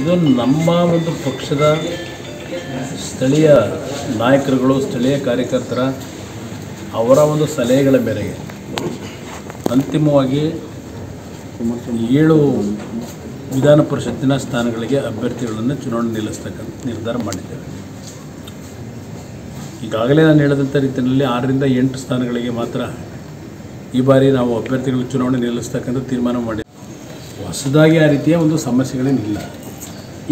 ಇದು ನಮ್ಮ ಒಂದು ಪಕ್ಷದ ಸ್ಥಳೀಯ ನಾಯಕರುಗಳು, ಸ್ಥಳೀಯ ಕಾರ್ಯಕರ್ತರ ಅವರ ಒಂದು ಸಲಹೆಗಳ ಮೇರೆಗೆ ಅಂತಿಮವಾಗಿ ಏಳು ವಿಧಾನ ಪರಿಷತ್ತಿನ ಸ್ಥಾನಗಳಿಗೆ ಅಭ್ಯರ್ಥಿಗಳನ್ನು ಚುನಾವಣೆ ನಿಲ್ಲಿಸ್ತಕ್ಕಂಥ ನಿರ್ಧಾರ ಮಾಡಿದ್ದೇವೆ. ಈಗಾಗಲೇ ನಾನು ಹೇಳಿದಂಥ ರೀತಿಯಲ್ಲಿ ಆರರಿಂದ ಎಂಟು ಸ್ಥಾನಗಳಿಗೆ ಮಾತ್ರ ಈ ಬಾರಿ ನಾವು ಅಭ್ಯರ್ಥಿಗಳು ಚುನಾವಣೆ ನಿಲ್ಲಿಸ್ತಕ್ಕಂಥ ತೀರ್ಮಾನ ಮಾಡಿದ್ದೇವೆ. ಹೊಸದಾಗಿ ಆ ರೀತಿಯ ಒಂದು ಸಮಸ್ಯೆಗಳೇನಿಲ್ಲ.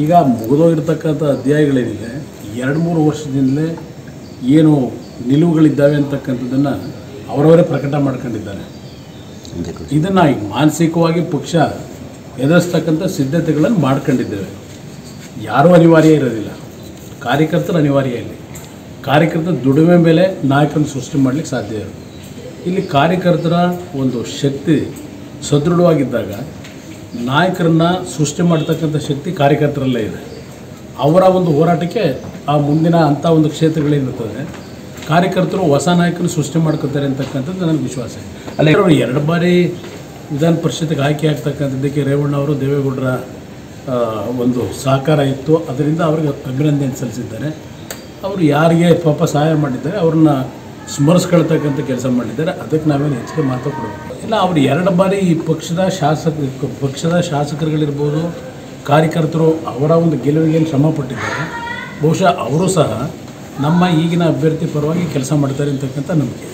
ಈಗ ಮುಗಿದೋಗಿರ್ತಕ್ಕಂಥ ಅಧ್ಯಾಯಗಳೇನಿದೆ, ಎರಡು ಮೂರು ವರ್ಷದಿಂದಲೇ ಏನು ನಿಲುವುಗಳಿದ್ದಾವೆ ಅಂತಕ್ಕಂಥದ್ದನ್ನು ಅವರವರೇ ಪ್ರಕಟ ಮಾಡ್ಕೊಂಡಿದ್ದಾರೆ. ಇದನ್ನು ಈಗ ಮಾನಸಿಕವಾಗಿ ಪಕ್ಷ ಎದುರಿಸ್ತಕ್ಕಂಥ ಸಿದ್ಧತೆಗಳನ್ನು ಮಾಡ್ಕೊಂಡಿದ್ದೇವೆ. ಯಾರೂ ಅನಿವಾರ್ಯ ಇರೋದಿಲ್ಲ. ಕಾರ್ಯಕರ್ತರು ಅನಿವಾರ್ಯ ಇಲ್ಲಿ. ಕಾರ್ಯಕರ್ತರ ದುಡಿಮೆ ಮೇಲೆ ನಾಯಕನ ಸೃಷ್ಟಿ ಮಾಡಲಿಕ್ಕೆ ಸಾಧ್ಯ ಇಲ್ಲಿ ಕಾರ್ಯಕರ್ತರ ಒಂದು ಶಕ್ತಿ ಸದೃಢವಾಗಿದ್ದಾಗ ನಾಯಕರನ್ನ ಸೃಷ್ಟಿ ಮಾಡ್ತಕ್ಕಂಥ ಶಕ್ತಿ ಕಾರ್ಯಕರ್ತರಲ್ಲೇ ಇದೆ. ಅವರ ಒಂದು ಹೋರಾಟಕ್ಕೆ ಆ ಮುಂದಿನ ಅಂಥ ಒಂದು ಕ್ಷೇತ್ರಗಳೇನಿರ್ತದೆ ಕಾರ್ಯಕರ್ತರು ಹೊಸ ನಾಯಕರನ್ನು ಸೃಷ್ಟಿ ಮಾಡ್ಕೊತಾರೆ ಅಂತಕ್ಕಂಥದ್ದು ನನಗೆ ವಿಶ್ವಾಸ. ಇದೆ ಅಲ್ಲೇ ಅವರು ಎರಡು ಬಾರಿ ವಿಧಾನ ಪರಿಷತ್ಗೆ ಆಯ್ಕೆ ರೇವಣ್ಣ ಅವರು ದೇವೇಗೌಡರ ಒಂದು ಸಹಕಾರ ಇತ್ತು. ಅದರಿಂದ ಅವ್ರಿಗೆ ಅಭಿನಂದನೆ ಸಲ್ಲಿಸಿದ್ದಾರೆ. ಅವರು ಯಾರಿಗೆ ಪಾಪ ಸಹಾಯ ಮಾಡಿದ್ದಾರೆ, ಅವ್ರನ್ನ ಸ್ಮರಿಸ್ಕೊಳ್ತಕ್ಕಂಥ ಕೆಲಸ ಮಾಡಿದ್ದಾರೆ. ಅದಕ್ಕೆ ನಾವೇನು ಹೆಚ್ಚಿಗೆ ಮಾತು ಕೊಡಬೇಕು? ಇಲ್ಲ, ಅವರು ಎರಡು ಬಾರಿ ಈ ಪಕ್ಷದ ಶಾಸಕ, ಪಕ್ಷದ ಶಾಸಕರುಗಳಿರ್ಬೋದು, ಕಾರ್ಯಕರ್ತರು ಅವರ ಒಂದು ಗೆಲುವಿಗೆ ಏನು ಶ್ರಮ ಪಟ್ಟಿದ್ದಾರೆ, ಬಹುಶಃ ಅವರು ಸಹ ನಮ್ಮ ಈಗಿನ ಅಭ್ಯರ್ಥಿ ಪರವಾಗಿ ಕೆಲಸ ಮಾಡ್ತಾರೆ ಅಂತಕ್ಕಂಥ ನಂಬಿಕೆ